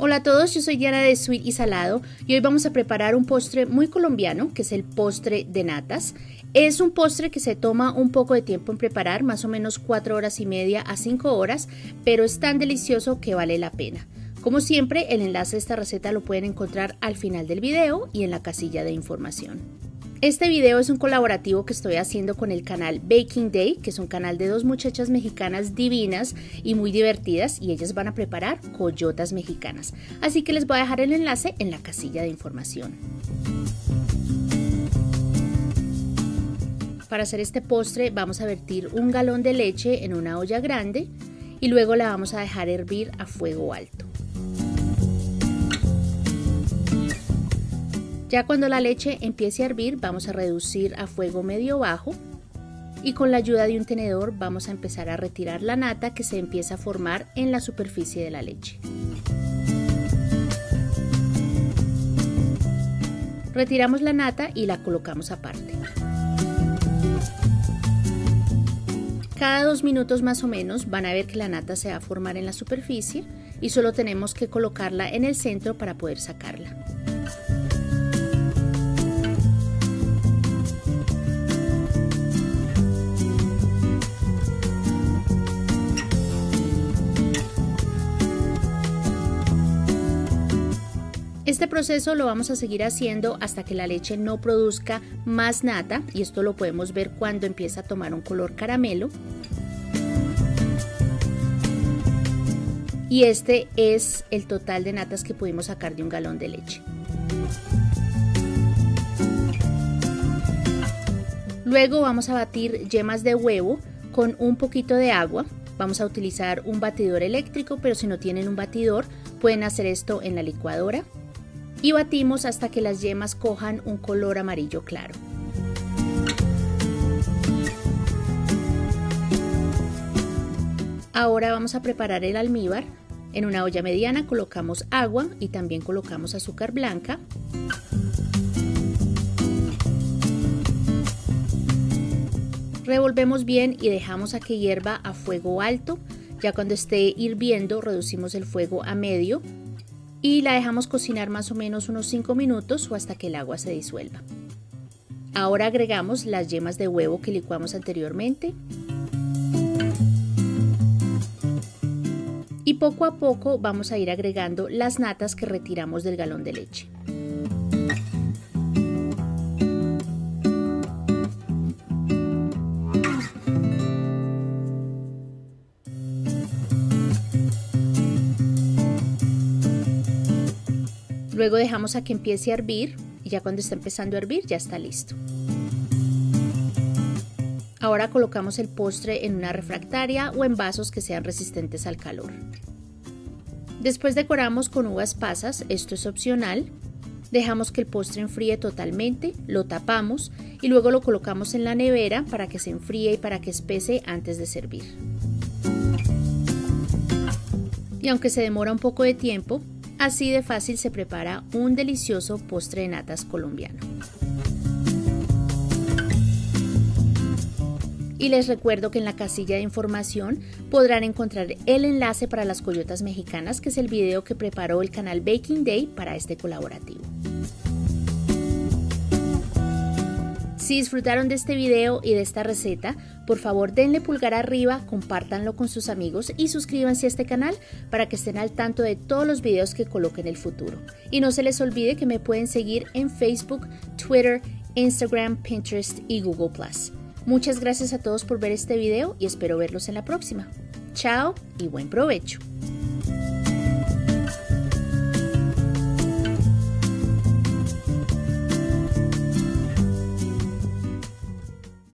Hola a todos, yo soy Diana de Sweet y Salado y hoy vamos a preparar un postre muy colombiano que es el postre de natas. Es un postre que se toma un poco de tiempo en preparar, más o menos 4 horas y media a 5 horas, pero es tan delicioso que vale la pena. Como siempre, el enlace de esta receta lo pueden encontrar al final del video y en la casilla de información. Este video es un colaborativo que estoy haciendo con el canal Baking Day, que es un canal de dos muchachas mexicanas divinas y muy divertidas y ellas van a preparar coyotas mexicanas. Así que les voy a dejar el enlace en la casilla de información. Para hacer este postre vamos a vertir un galón de leche en una olla grande y luego la vamos a dejar hervir a fuego alto. Ya cuando la leche empiece a hervir vamos a reducir a fuego medio bajo y con la ayuda de un tenedor vamos a empezar a retirar la nata que se empieza a formar en la superficie de la leche. Retiramos la nata y la colocamos aparte. Cada dos minutos más o menos van a ver que la nata se va a formar en la superficie y solo tenemos que colocarla en el centro para poder sacarla. Este proceso lo vamos a seguir haciendo hasta que la leche no produzca más nata y esto lo podemos ver cuando empieza a tomar un color caramelo. Y este es el total de natas que pudimos sacar de un galón de leche. Luego vamos a batir yemas de huevo con un poquito de agua. Vamos a utilizar un batidor eléctrico, pero si no tienen un batidor, pueden hacer esto en la licuadora y batimos hasta que las yemas cojan un color amarillo claro. Ahora vamos a preparar el almíbar. En una olla mediana colocamos agua y también colocamos azúcar blanca. Revolvemos bien y dejamos a que hierva a fuego alto. Ya cuando esté hirviendo reducimos el fuego a medio y la dejamos cocinar más o menos unos 5 minutos o hasta que el agua se disuelva. Ahora agregamos las yemas de huevo que licuamos anteriormente y poco a poco vamos a ir agregando las natas que retiramos del galón de leche. Luego dejamos a que empiece a hervir y ya cuando está empezando a hervir ya está listo. Ahora colocamos el postre en una refractaria o en vasos que sean resistentes al calor. Después decoramos con uvas pasas, esto es opcional. Dejamos que el postre enfríe totalmente, lo tapamos y luego lo colocamos en la nevera para que se enfríe y para que espese antes de servir. Y aunque se demora un poco de tiempo, Así de fácil se prepara un delicioso postre de natas colombiano. Y les recuerdo que en la casilla de información podrán encontrar el enlace para las coyotas mexicanas, que es el video que preparó el canal Baking Day para este colaborativo. Si disfrutaron de este video y de esta receta, por favor denle pulgar arriba, compártanlo con sus amigos y suscríbanse a este canal para que estén al tanto de todos los videos que coloque en el futuro. Y no se les olvide que me pueden seguir en Facebook, Twitter, Instagram, Pinterest y Google ⁇ Muchas gracias a todos por ver este video y espero verlos en la próxima. Chao y buen provecho.